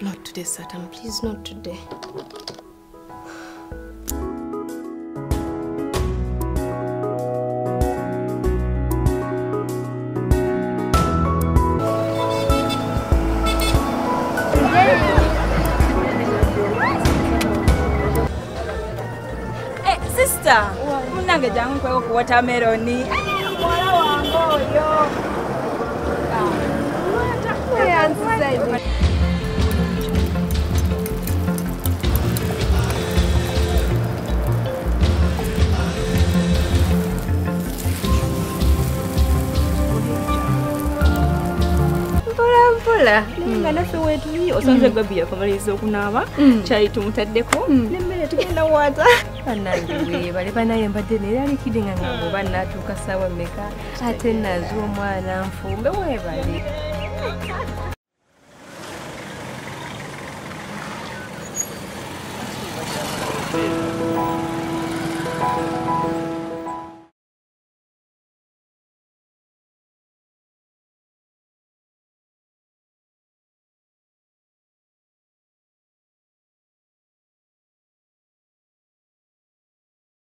Not today, Satan. Please, not today. Hey, eh, sister, watermelon. mpola nga mm. naffe wetuli osonze mm. gwe bi yakomaliza okunaaba mm. kyali tumutaddeko nemmere tugenda waata anange bale banaye mbadde naye alikidde nga ngaoba natuuka saawa meka ate nazo omwana nfumbe webale